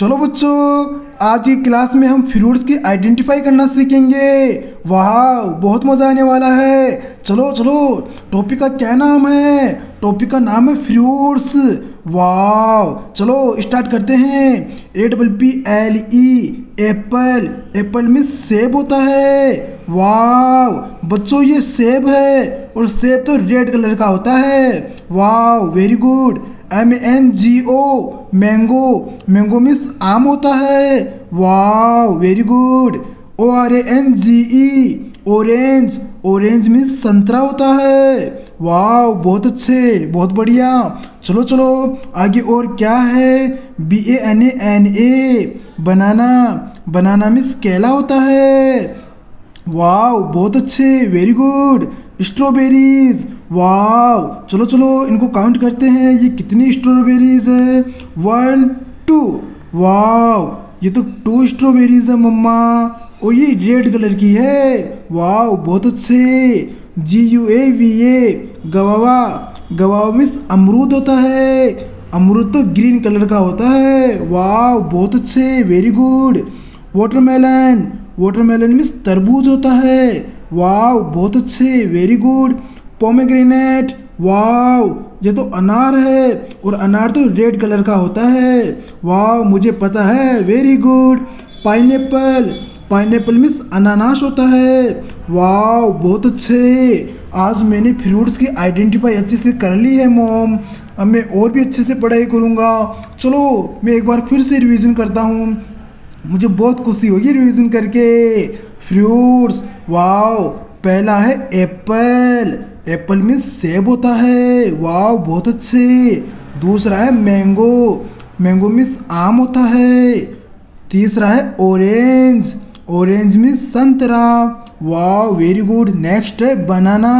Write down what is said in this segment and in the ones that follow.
चलो बच्चों, आज की क्लास में हम फ्रूट्स की आइडेंटिफाई करना सीखेंगे। वाह, बहुत मज़ा आने वाला है। चलो चलो, टॉपिक का क्या नाम है? टॉपिक का नाम है फ्रूट्स वाह, चलो, स्टार्ट करते हैं। A double P L E apple apple में सेब होता है। वाह, बच्चों, ये सेब है और सेब तो रेड कलर का होता है। वाह very good M N G O mango mango means आम होता है। वाह very good O R A N G E orange orange means संतरा होता है। वाह बहुत अच्छे, बहुत बढ़िया। चलो चलो, आगे और क्या है? B A N A N A banana. Banana means केला होता है। वाह बहुत अच्छे वेरी गुड स्ट्रॉबेरीज वाव चलो चलो, इनको काउंट करते हैं। ये कितनी स्ट्रॉबेरीज है? वन टू वाव ये तो टू स्ट्रॉबेरीज है, मम्मा। और ये रेड कलर की है। वाव बहुत अच्छे। G U A V A guava guava means अमरूद होता है। अमरूद तो ग्रीन कलर का होता है। वाव बहुत अच्छे very good watermelon watermelon means तरबूज होता है। वाव बहुत अच्छे वेरी गुड पोमेग्रेनेट वाव ये तो अनार है और अनार तो रेड कलर का होता है। वाव मुझे पता है very good pineapple pineapple means अनानास होता है। वाव बहुत अच्छे। आज मैंने फ्रूट्स की आइडेंटिफाई अच्छे से कर ली है मोम अब मैं और भी अच्छे से पढ़ाई करूँगा। चलो, मैं एक बार फिर से रिवीजन करता हूँ। मुझे बहुत खुशी होगी रिवीजन करके। फ्रूट्स वाव पहला है एप्पल। एप्पल मीन्स सेब होता है। वाह बहुत अच्छे। दूसरा है मैंगो। मैंगो मीन्स आम होता है। तीसरा है ऑरेंज ऑरेंज मीन्स संतरा। वाह वेरी गुड नेक्स्ट है बनाना।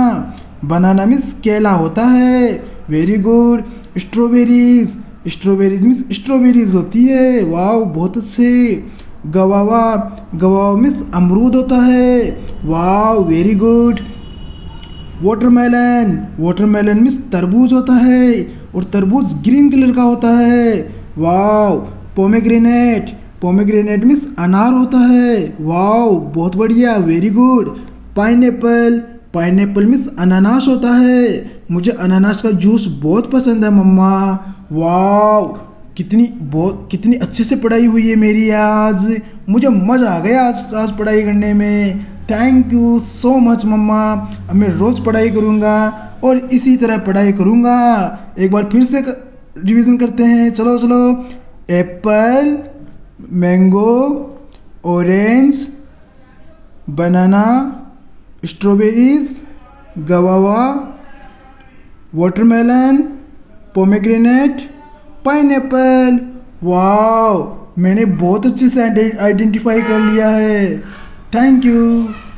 बनाना मीन्स केला होता है। Very good strawberries strawberries means strawberries होती है। वाह बहुत अच्छे। गवावा गवावा मीन्स अमरूद होता है। वाह very good watermelon watermelon means तरबूज होता है और तरबूज ग्रीन कलर का होता है। वाव पोमेग्रेनेट पोमेग्रेनेट मीन्स अनार होता है। वाव बहुत बढ़िया very good pineapple pineapple pineapple means अनानास होता है। मुझे अनानास का जूस बहुत पसंद है, मम्मा। वाव कितनी बहुत, कितनी अच्छे से पढ़ाई हुई है मेरी आज। मुझे मज़ा आ गया आज आज पढ़ाई करने में। थैंक यू सो मच मम्मा। अब मैं रोज़ पढ़ाई करूँगा और इसी तरह पढ़ाई करूँगा। एक बार फिर से रिवीजन करते हैं। चलो चलो। Apple mango orange banana strawberries guava watermelon pomegranate pineapple wow मैंने बहुत अच्छे से आइडेंटिफाई कर लिया है थैंक you.